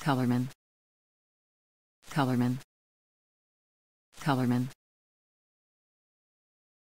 Colorman. Colorman. Colorman.